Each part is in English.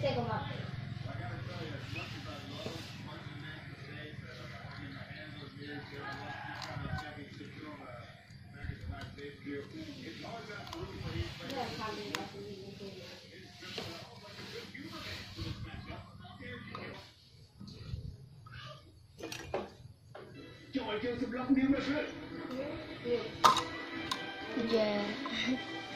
take them. Yeah.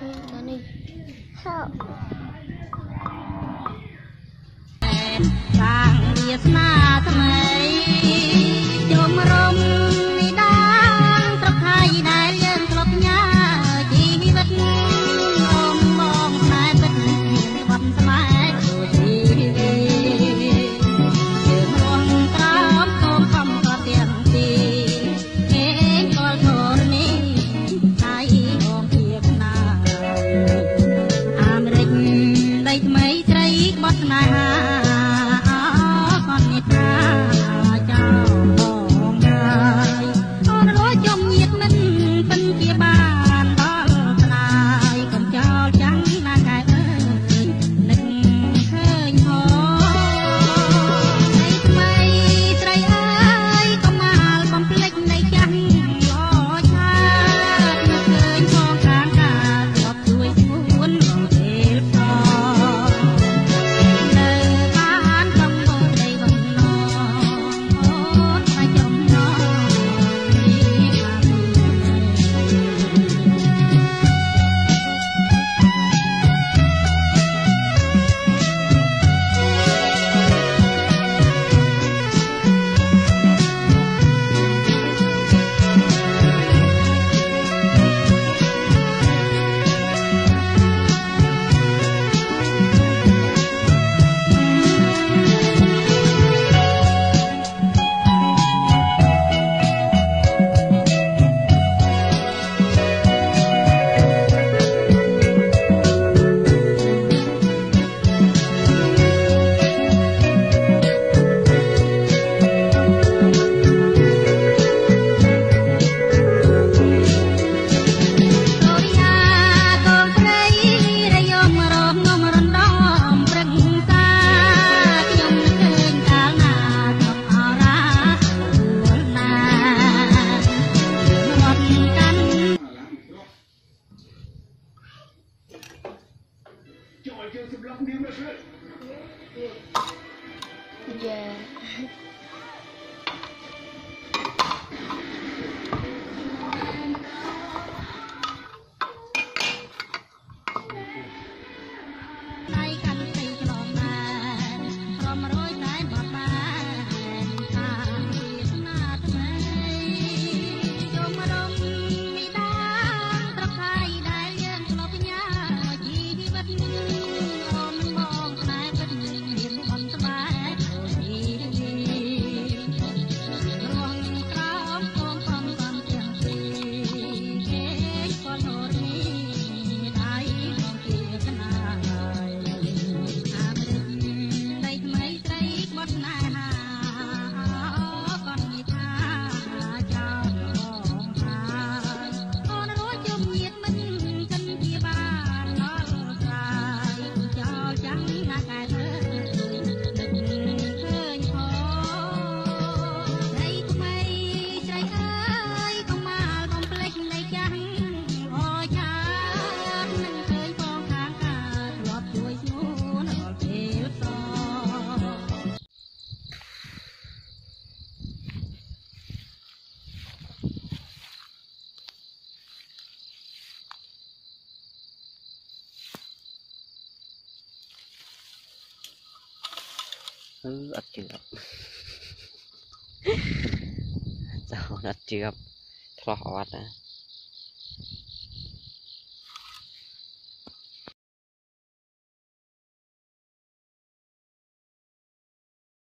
Nanny. Help. បាងវាស្មាថ្មី Yeah. เอออัดเจือบเจ้าอัดเจือบทะเลาดนะ